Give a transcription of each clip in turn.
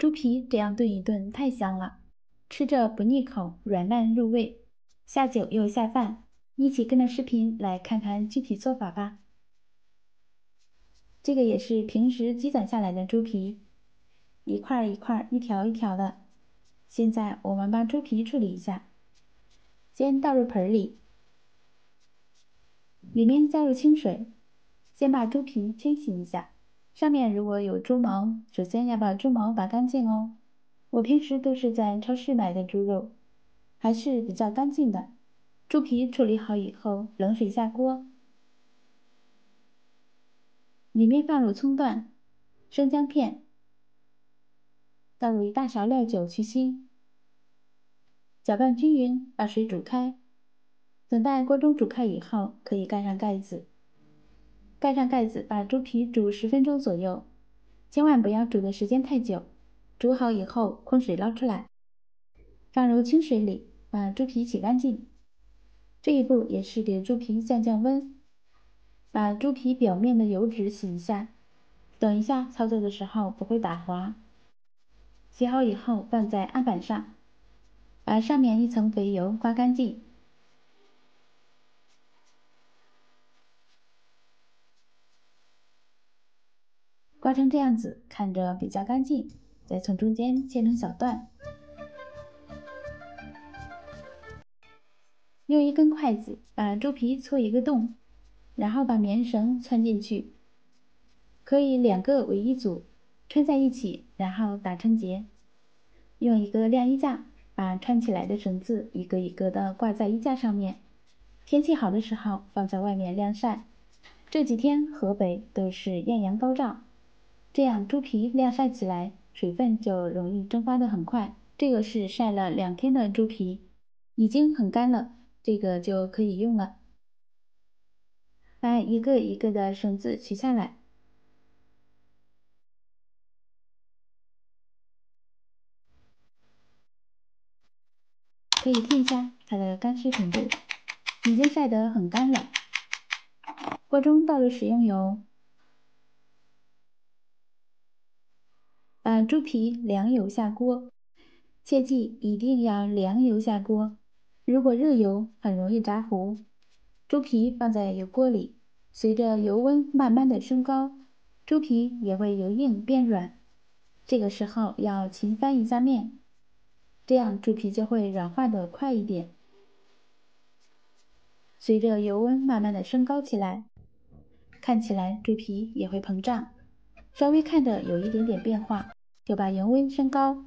猪皮这样炖一炖太香了，吃着不腻口，软烂入味，下酒又下饭。一起跟着视频来看看具体做法吧。这个也是平时积攒下来的猪皮，一块一块、一条一条的。现在我们把猪皮处理一下，先倒入盆里，里面加入清水，先把猪皮清洗一下。上面如果有猪毛，首先要把猪毛拔干净哦。我平时都是在超市买的猪肉，还是比较干净的。猪皮处理好以后，冷水下锅，里面放入葱段、生姜片，倒入一大勺料酒去腥，搅拌均匀，把水煮开。等待锅中煮开以后，可以盖上盖子。盖上盖子，把猪皮煮十分钟左右，千万不要煮的时间太久。煮好以后，控水捞出来，放入清水里，把猪皮洗干净。这一步也是给猪皮降降温。把猪皮表面的油脂洗一下，等一下操作的时候不会打滑。洗好以后，放在案板上，把上面一层肥油刮干净。刮成这样子，看着比较干净。再从中间切成小段，用一根筷子把猪皮搓一个洞，然后把棉绳穿进去，可以两个为一组，穿在一起，然后打成结。用一个晾衣架把穿起来的绳子一个一个的挂在衣架上面。天气好的时候放在外面晾晒。这几天河北都是艳阳高照。这样猪皮晾晒起来，水分就容易蒸发的很快。这个是晒了两天的猪皮，已经很干了，这个就可以用了。把一个一个的绳子取下来，可以看一下它的干湿程度，已经晒得很干了。锅中倒入食用油。把猪皮凉油下锅，切记一定要凉油下锅。如果热油很容易炸糊。猪皮放在油锅里，随着油温慢慢的升高，猪皮也会由硬变软。这个时候要勤翻一下面，这样猪皮就会软化的快一点。随着油温慢慢的升高起来，看起来猪皮也会膨胀。稍微看着有一点点变化，就把油温升高，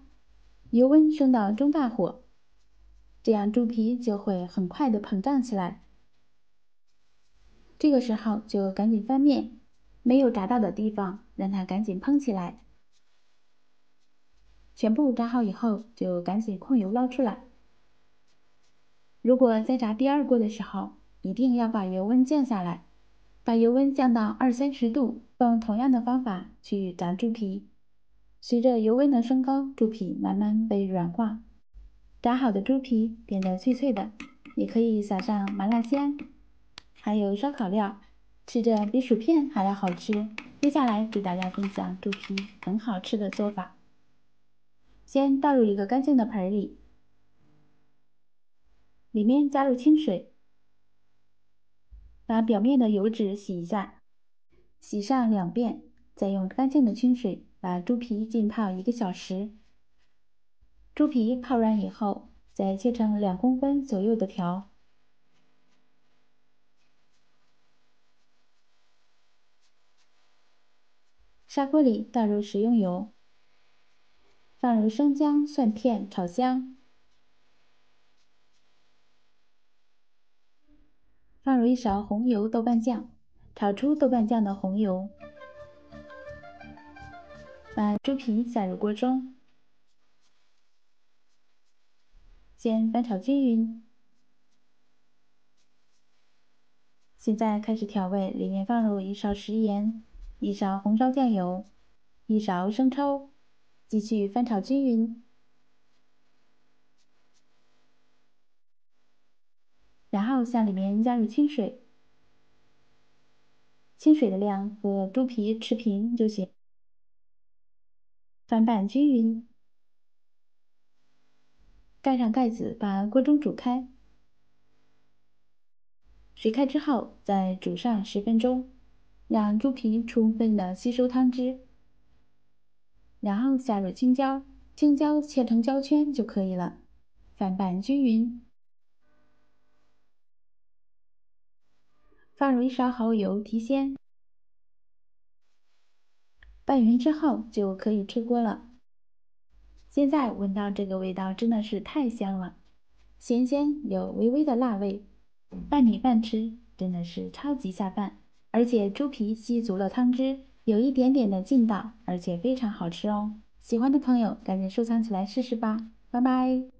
油温升到中大火，这样猪皮就会很快的膨胀起来。这个时候就赶紧翻面，没有炸到的地方让它赶紧蓬起来。全部炸好以后，就赶紧控油捞出来。如果在炸第二锅的时候，一定要把油温降下来。把油温降到二三十度，用同样的方法去炸猪皮。随着油温的升高，猪皮慢慢被软化，炸好的猪皮变得脆脆的，也可以撒上麻辣香，还有烧烤料，吃着比薯片还要好吃。接下来给大家分享猪皮很好吃的做法。先倒入一个干净的盆里，里面加入清水。把表面的油脂洗一下，洗上两遍，再用干净的清水把猪皮浸泡一个小时。猪皮泡软以后，再切成两公分左右的条。砂锅里倒入食用油，放入生姜、蒜片炒香。放入一勺红油豆瓣酱，炒出豆瓣酱的红油，把猪皮下入锅中，先翻炒均匀。现在开始调味，里面放入一勺食盐，一勺红烧酱油，一勺生抽，继续翻炒均匀。然后向里面加入清水，清水的量和猪皮持平就行。翻拌均匀，盖上盖子，把锅中煮开。水开之后，再煮上十分钟，让猪皮充分的吸收汤汁。然后下入青椒，青椒切成椒圈就可以了。翻拌均匀，放入一勺蚝油提鲜。拌匀之后就可以出锅了。现在闻到这个味道真的是太香了，咸鲜有微微的辣味，拌米饭吃真的是超级下饭。而且猪皮吸足了汤汁，有一点点的劲道，而且非常好吃哦。喜欢的朋友赶紧收藏起来试试吧，拜拜。